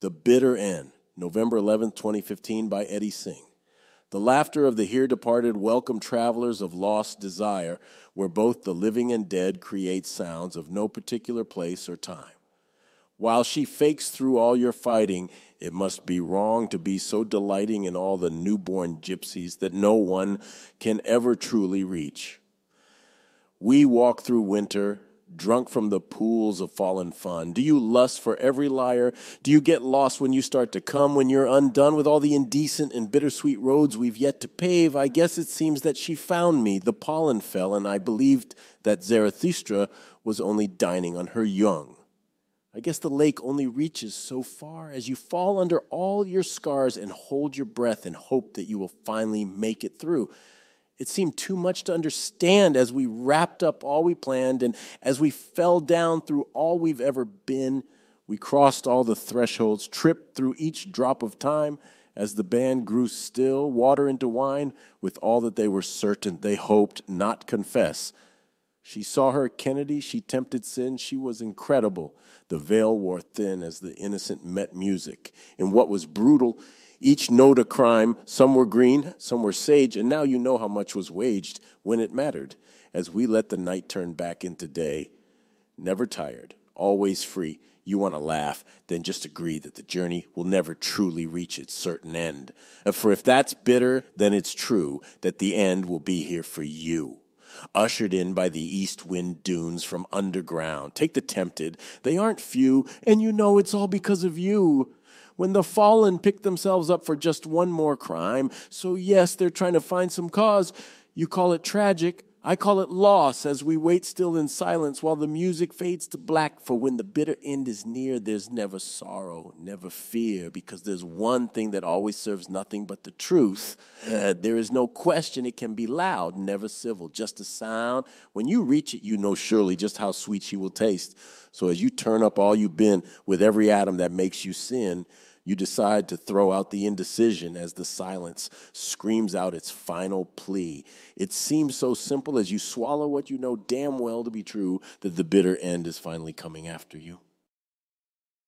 The Bitter End, November 11th, 2015, by Eddie Sing. The laughter of the here departed welcome travelers of lost desire, where both the living and dead create sounds of no particular place or time. While she fakes through all your fighting, it must be wrong to be so delighting in all the newborn gypsies that no one can ever truly reach. We walk through winter drunk from the pools of fallen fun? Do you lust for every liar? Do you get lost when you start to come, when you're undone with all the indecent and bittersweet roads we've yet to pave? I guess it seems that she found me. The pollen fell, and I believed that Zarathustra was only dining on her young. I guess the lake only reaches so far as you fall under all your scars and hold your breath and hope that you will finally make it through. It seemed too much to understand as we wrapped up all we planned and as we fell down through all we've ever been. We crossed all the thresholds, tripped through each drop of time as the band grew still, water into wine, with all that they were certain they hoped not confess. She saw her Kennedy, she tempted sin, she was incredible. The veil wore thin as the innocent met music. In what was brutal, each note a crime. Some were green, some were sage, and now you know how much was waged when it mattered. As we let the night turn back into day, never tired, always free. You want to laugh, then just agree that the journey will never truly reach its certain end. For if that's bitter, then it's true that the end will be here for you ushered in by the east wind dunes from underground. Take the tempted, they aren't few, and you know it's all because of you when the fallen pick themselves up for just one more crime. So, yes, they're trying to find some cause. You call it tragic. I call it loss as we wait still in silence while the music fades to black. For when the bitter end is near, there's never sorrow, never fear, because there's one thing that always serves nothing but the truth. Uh, there is no question it can be loud, never civil, just a sound. When you reach it, you know surely just how sweet she will taste. So as you turn up all you've been with every atom that makes you sin, you decide to throw out the indecision as the silence screams out its final plea. It seems so simple as you swallow what you know damn well to be true that the bitter end is finally coming after you.